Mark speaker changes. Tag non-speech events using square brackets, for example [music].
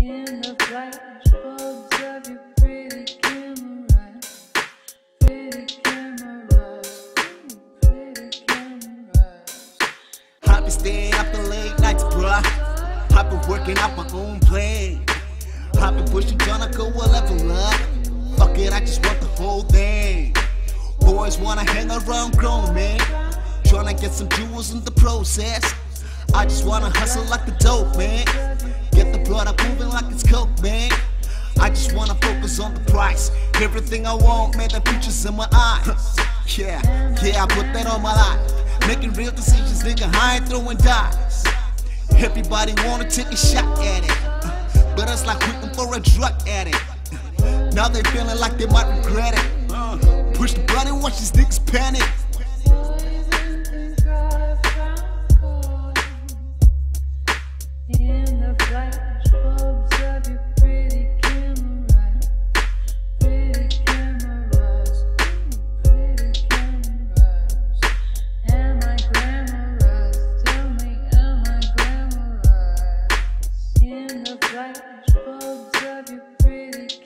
Speaker 1: In the flash bulbs your pretty camera, pretty camera, pretty camera.
Speaker 2: I been staying up the late nights, bruh. I been working out my own plane. I been pushing, gonna go a level up. Fuck it, I just want the whole thing. Boys wanna hang around grown man. Tryna get some jewels in the process. I just wanna hustle like the dope man. just wanna focus on the price. Everything I want, man, the future's in my eyes. [laughs] yeah, yeah, I put that on my life. Making real decisions, nigga, I ain't throwing dice. Everybody wanna take a shot at it. [laughs] But it's like waiting for a drug addict. [laughs] Now they feeling like they might regret it. Push the button, watch these niggas panic. In the flash of your flashbulbs of your pretty